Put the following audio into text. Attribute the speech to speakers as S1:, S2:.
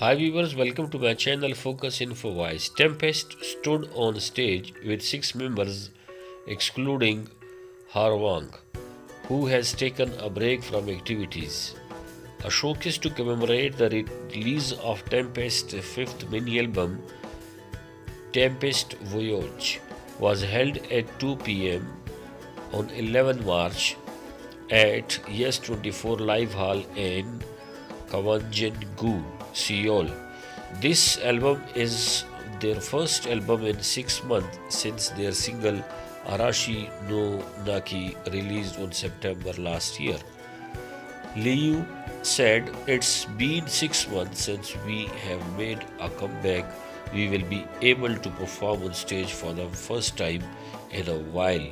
S1: Hi viewers, welcome to my channel Focus Info Voice. Tempest stood on stage with six members excluding Hwarang, who has taken a break from activities. A showcase to commemorate the release of Tempest's fifth mini album, Tempest Voyage, was held at 2 pm on 11 March at Yes 24 Live Hall in Gwangjin-gu, Seoul. This album is their first album in six months since their single Arashi no Naki released on September last year. LEW said, It's been six months since we have made a comeback. We will be able to perform on stage for the first time in a while.